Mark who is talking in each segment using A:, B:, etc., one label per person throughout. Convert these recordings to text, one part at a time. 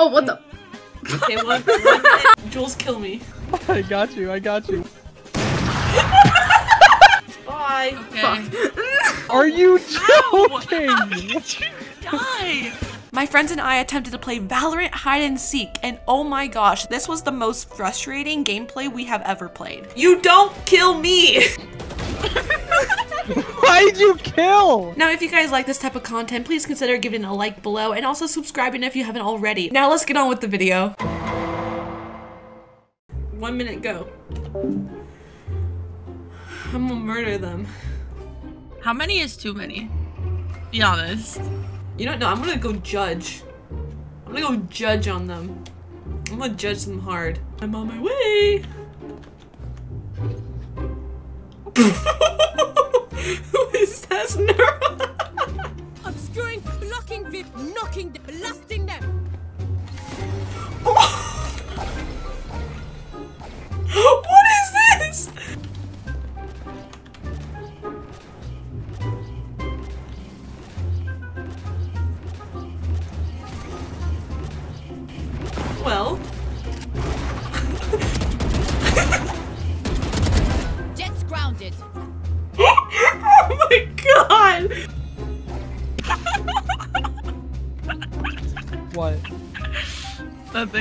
A: Oh, what the?
B: Okay, one, one. Jules, kill me.
C: I got you. I got you.
B: Bye.
D: Okay.
C: Are you
D: Ow!
C: joking?
D: How did you die?
E: My friends and I attempted to play Valorant hide and seek, and oh my gosh, this was the most frustrating gameplay we have ever played.
B: You don't kill me.
C: Why did you kill?
E: Now, if you guys like this type of content, please consider giving a like below and also subscribing if you haven't already. Now let's get on with the video.
B: One minute, go. I'm gonna murder them.
D: How many is too many? Be honest.
B: You don't know. I'm gonna go judge. I'm gonna go judge on them. I'm gonna judge them hard. I'm on my way. Is that? Nura?
F: Obscuring, blocking, vip, knocking, blasting them.
B: what is this? Well,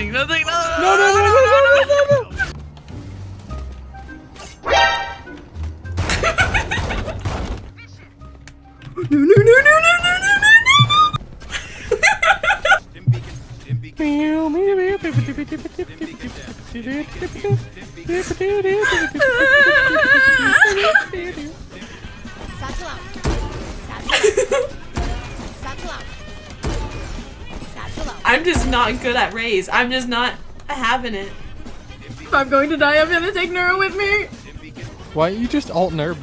D: Nothing, nothing,
B: I'm just not good at Raze. I'm just not having it.
A: If I'm going to die, I'm gonna take Nura with me.
C: Why don't you just alt nerb?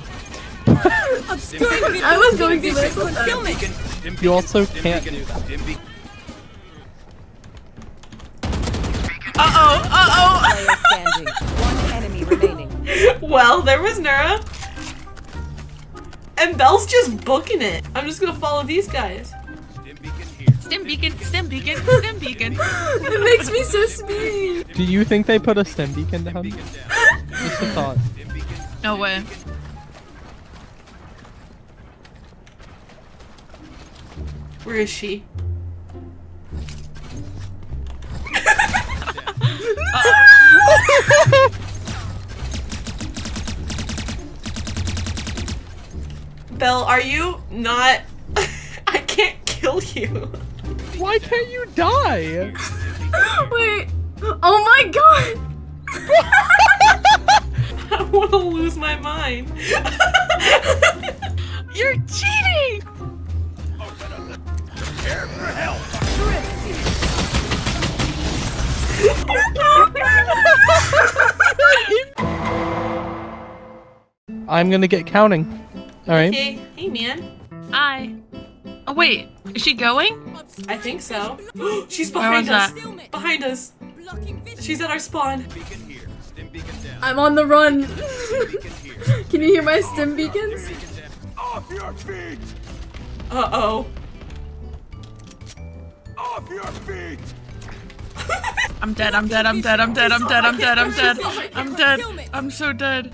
F: Obscuring, vip,
A: I was going to
F: vision,
A: this.
F: concealment.
C: You also can't do that.
D: Uh-oh, uh-oh.
G: Standing. One enemy remaining.
B: Well, there was Nura. And Belle's just booking it. I'm just gonna follow these guys.
D: Stim beacon, stim beacon, stim beacon.
A: It makes me so sweet.
C: Do you think they put a stim beacon down? Just a thought.
D: No way.
B: Where is she? Belle, are you not? I can't kill you.
C: Why can't you die?
A: Wait. Oh my god.
B: I want to lose my mind.
D: You're cheating!
C: I'm gonna get counting. All right.
B: Okay, hey man.
D: I. Oh wait, is she going?
B: I think so. She's behind us.
D: that?
B: Behind us. She's at our spawn.
A: I'm on the run. Can you hear my stim beacons?
H: Off your feet!
B: Uh oh.
H: Off your feet!
D: I'm dead, I'm dead, I'm dead, I'm dead, I'm dead, I'm dead, I'm dead. I'm dead. I'm so dead.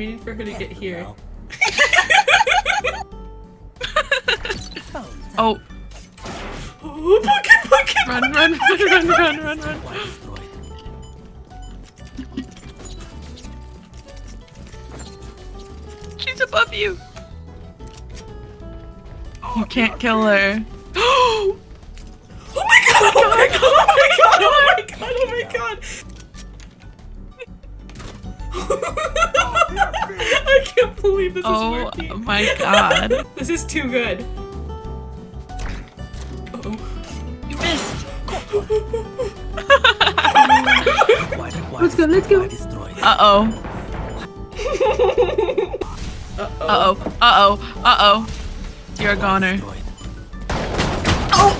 B: Waiting for her to get here.
D: Oh,
B: Oh, Pocket, Pocket,
D: run, run, run, run, run, run, run. She's above you. You can't kill her.
B: Oh my god! Oh my god! Oh my god! Oh my god! Can't believe this is
D: Oh my god.
B: This is too good. Uh-oh.
D: You missed.
A: Let's go, let's go.
D: Uh oh. Uh-oh. Uh-oh. Uh-oh. You're a goner. Oh!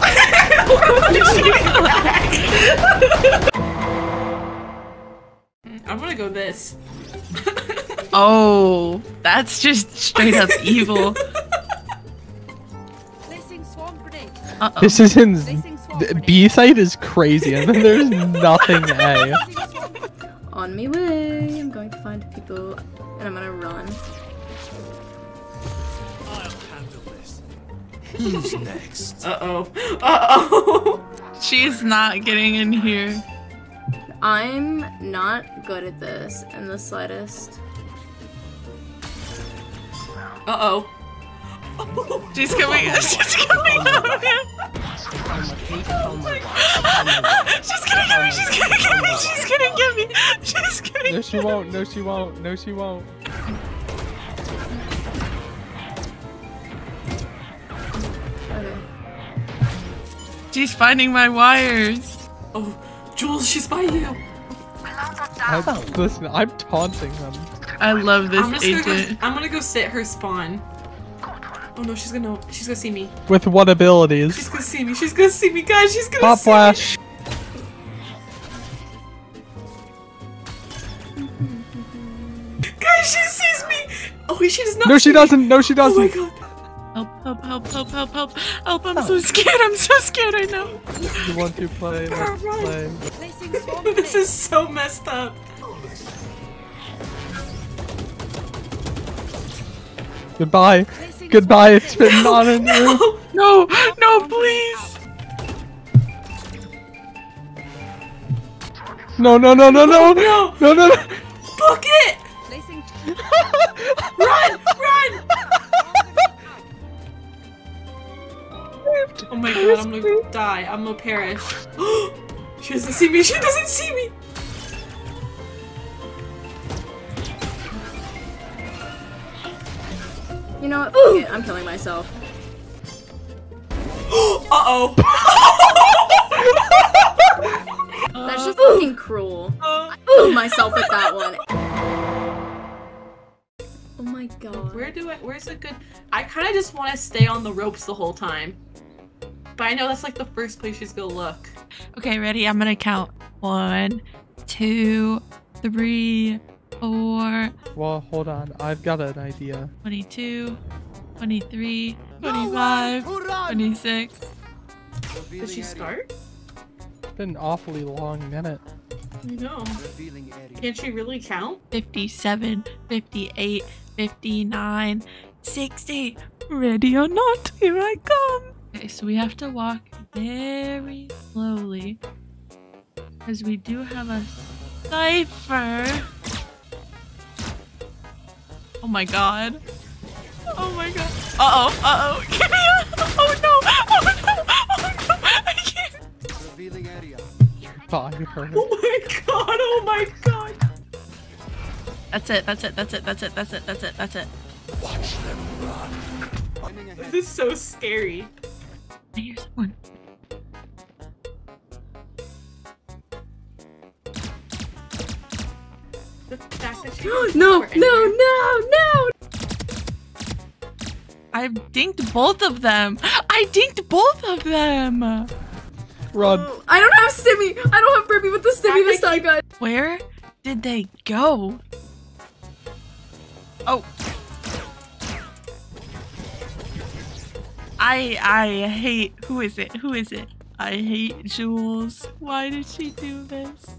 B: I'm gonna go this.
D: Oh, that's just straight up evil.
F: Placing swarm grenade.
D: Uh-oh.
C: This is in
F: Placing swarm
C: the
F: grenade.
C: B side is crazy, and then there's nothing A.
F: Placing swarm grenade.
A: On me way. I'm going to find people and I'm gonna run.
H: Who's next?
B: Uh oh. Uh oh.
D: She's not getting in here.
A: I'm not good at this in the slightest.
B: Uh oh.
D: She's coming. She's coming out here. She's gonna get me. She's gonna get me. She's gonna get me. She's gonna.
C: No, she won't. No, she won't. No, she won't.
A: Okay.
D: She's finding my wires.
B: Oh, Jules, she's by you.
C: I, listen, I'm taunting them.
D: I love this
B: I'm just gonna go,
D: agent.
B: I'm gonna go sit her spawn. Oh no, she's gonna she's gonna see me.
C: With what abilities?
B: She's gonna see me. She's gonna see me, guys. She's gonna
C: Pop
B: see
C: flash.
B: me. Guys, she sees me. Oh, she does not.
C: No, she doesn't. No, she
B: Oh my god.
D: Help! Help! Help! Help! Help! Help! Help! I'm so oh. scared. I'm so scared right now.
C: You want to play? Let's play.
B: This is so messed up.
C: Goodbye. Goodbye. It's been not in you.
D: No! No! Please!
C: No, no, no, no, no,
B: No.
C: no, no, no.
B: Book it. Run! Run! Oh my god, I'm gonna die. I'm gonna perish. she doesn't see me. She doesn't see me.
A: You know what? Fuck it. I'm killing myself.
B: Uh oh.
A: That's just fucking cruel. I killed myself with that one. Oh my god.
B: Where do I? Where's a good? I kind of just want to stay on the ropes the whole time. But I know that's like the first place she's gonna look.
D: Okay, ready? I'm gonna count. One, two, three, four,
C: Well, hold on. I've got an idea.
D: 22, 23, 25, 26.
B: Did she start?
C: It's been an awfully long minute.
B: I know. Can't she really count?
D: 57, 58, 59, 60. Ready or not, here I come. Okay, so we have to walk very slowly. Because we do have a Cypher. Oh my god. Oh my god. Uh oh, uh oh. Get me out. Oh no. Oh no. Oh no. I can't.
C: Bye, her.
B: Oh my god! Oh my god!
D: That's it, that's it, that's it, that's it, that's it, that's it, that's it.
B: This is so scary.
D: I hear someone.
A: No, no, no, no!
D: I've dinked both of them. I dinked both of them.
C: Run.
A: Oh, I don't have Stimmy! I don't have Burpee with the Stimmy this time, guys!
D: Where did they go? Oh. I I hate who is it? Who is it? I hate Jules. Why did she do this?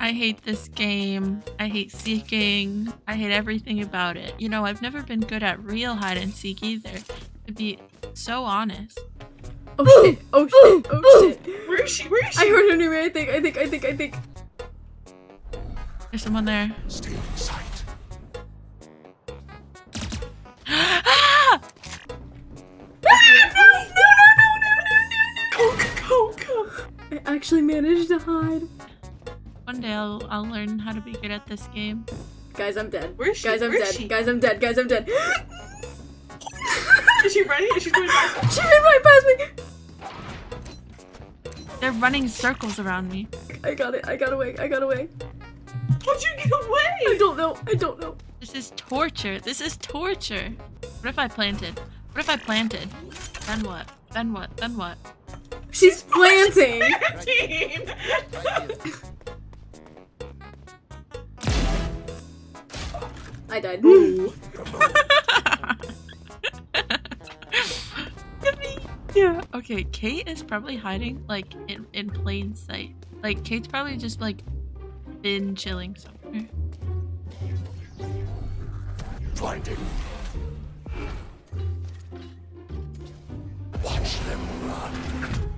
D: I hate this game. I hate seeking. I hate everything about it. You know, I've never been good at real hide and seek either. To be so honest.
A: Oh shit, oh shit, oh shit.
B: Where is she? Where is she?
A: I heard her name, I think, I think, I think, I think.
D: There's someone there.
H: Stay in sight.
D: ah!
B: Go, go, go!
A: I actually managed to hide.
D: One day I'll, I'll learn how to be good at this game.
A: Guys, I'm dead.
B: Where is she?
A: Guys, I'm
B: Where is
A: dead.
B: she?
A: Guys, I'm dead. Guys, I'm dead.
B: Is she ready? Is she going fast?
A: she ran right past me!
D: They're running circles around me.
A: I got it. I got away. I got away.
B: How'd you get away?
A: I don't know. I don't know.
D: This is torture. This is torture. What if I planted? What if I planted? Then what? Then what? Then what?
A: She's oh, planting. I died.
D: yeah. Okay, Kate is probably hiding like in, in plain sight. Like Kate's probably just like been chilling somewhere.
H: Blinding. Watch them run.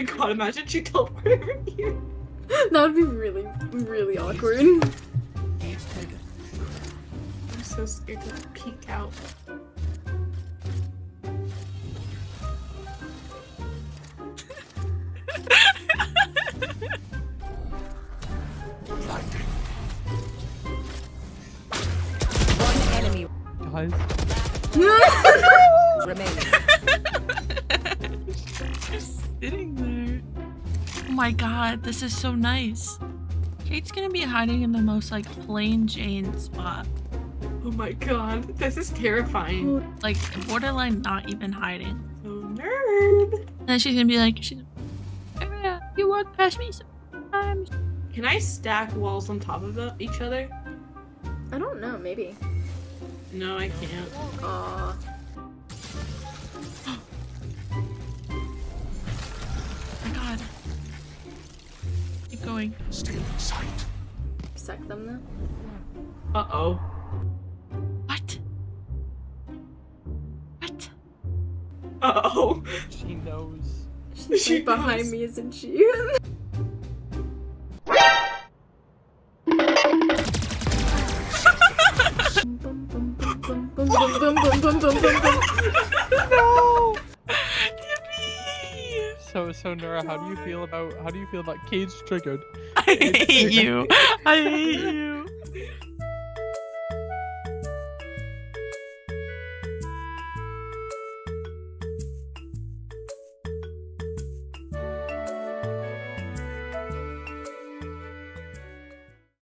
B: God, imagine she teleported over here.
A: that would be really, really awkward.
B: I'm so scared to peek out.
G: One enemy
C: Guys.
G: remaining.
D: Just sitting there. Oh my god, this is so nice. Kate's gonna be hiding in the most like plain Jane spot.
B: Oh my god, this is terrifying.
D: Like borderline not even hiding.
B: So nerd.
D: And then she's gonna be like, she's "Oh, you walk past me sometimes.
B: Can I stack walls on top of the- each other?
A: I don't know, maybe.
B: No, I can't.
A: Aw.
D: my god. Keep going.
H: Still in sight.
A: Suck them though.
B: Uh oh. Uh oh.
C: She knows.
A: She's
B: she
A: right behind me, isn't she?
D: no.
C: So so Nora, how do you feel about how do you feel about Cage triggered?
D: I hate you. I hate you.